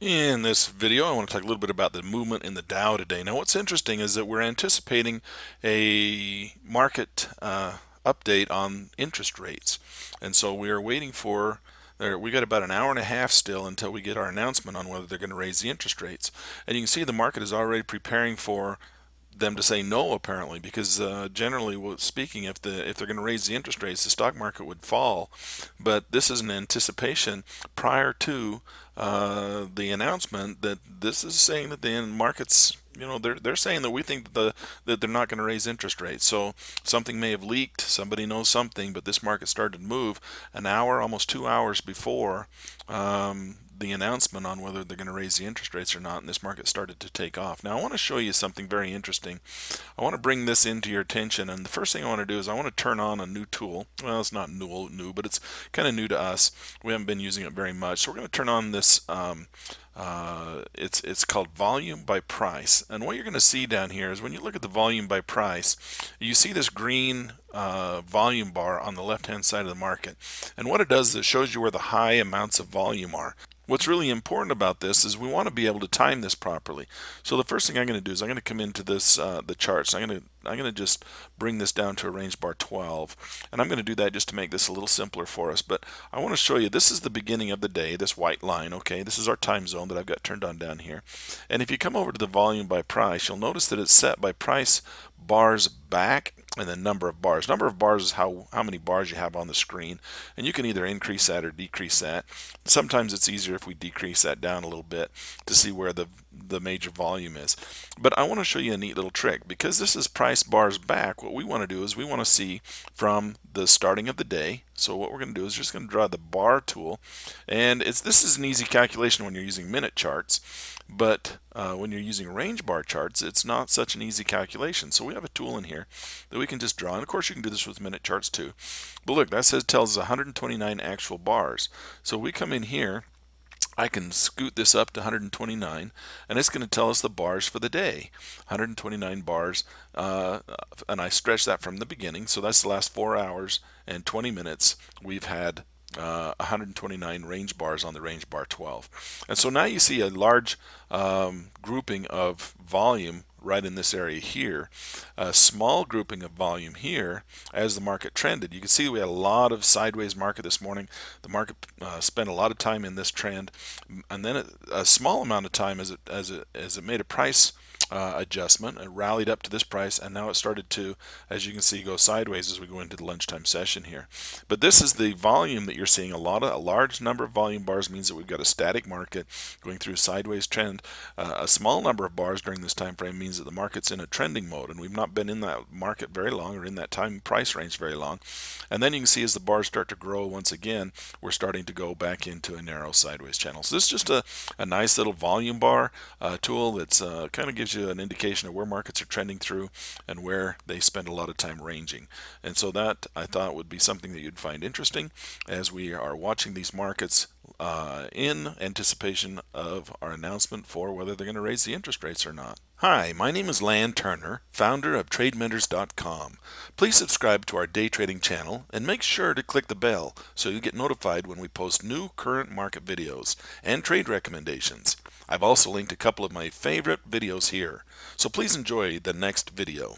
In this video, I want to talk a little bit about the movement in the Dow today. Now, what's interesting is that we're anticipating a market uh, update on interest rates. And so we are waiting for, we got about an hour and a half still until we get our announcement on whether they're going to raise the interest rates. And you can see the market is already preparing for them to say no apparently because uh, generally speaking if the if they're going to raise the interest rates the stock market would fall. But this is an anticipation prior to uh, the announcement that this is saying that the markets you know they're they're saying that we think that the that they're not going to raise interest rates. So something may have leaked. Somebody knows something but this market started to move an hour almost two hours before um, the announcement on whether they're going to raise the interest rates or not, and this market started to take off. Now, I want to show you something very interesting. I want to bring this into your attention, and the first thing I want to do is I want to turn on a new tool. Well, it's not new, new but it's kind of new to us. We haven't been using it very much, so we're going to turn on this um, uh, it's it's called volume by price and what you're going to see down here is when you look at the volume by price you see this green uh, volume bar on the left hand side of the market. And what it does is it shows you where the high amounts of volume are. What's really important about this is we want to be able to time this properly. So the first thing I'm going to do is I'm going to come into this uh, the charts. I'm going to I'm going to just bring this down to a range bar 12 and I'm going to do that just to make this a little simpler for us. But I want to show you this is the beginning of the day this white line okay? This is our time zone that I've got turned on down here. And if you come over to the volume by price you'll notice that it's set by price bars back and then number of bars. Number of bars is how, how many bars you have on the screen and you can either increase that or decrease that. Sometimes it's easier if we decrease that down a little bit to see where the, the major volume is. But I want to show you a neat little trick because this is price bars back what we want to do is we want to see from the starting of the day so what we're going to do is just going to draw the bar tool and it's this is an easy calculation when you're using minute charts but uh, when you're using range bar charts, it's not such an easy calculation. So we have a tool in here that we can just draw. And of course, you can do this with minute charts too. But look, that says tells us 129 actual bars. So we come in here, I can scoot this up to 129, and it's going to tell us the bars for the day. 129 bars, uh, and I stretch that from the beginning. So that's the last four hours and 20 minutes. We've had uh, 129 range bars on the range bar 12. And so now you see a large um, grouping of volume right in this area here. A small grouping of volume here as the market trended. You can see we had a lot of sideways market this morning. The market uh, spent a lot of time in this trend and then a, small amount of time as it, as it, as it made a price uh, adjustment. It rallied up to this price and now it started to, as you can see, go sideways as we go into the lunchtime session here. But this is the volume that you're seeing. A lot of a large number of volume bars means that we've got a static market going through a sideways trend. Uh, a small number of bars during this time frame means that the market's in a trending mode and we've not been in that market very long or in that time price range very long. And then you can see as the bars start to grow once again, we're starting to go back into a narrow sideways channel. So this is just a, a nice little volume bar uh, tool that's uh, kind of gives you an indication of where markets are trending through and where they spend a lot of time ranging. And so that I thought would be something that you'd find interesting as we are watching these markets uh, in anticipation of our announcement for whether they're going to raise the interest rates or not. Hi, my name is Lan Turner, founder of TradeMentors.com. Please subscribe to our day trading channel and make sure to click the bell so you get notified when we post new current market videos and trade recommendations. I've also linked a couple of my favorite videos here, so please enjoy the next video.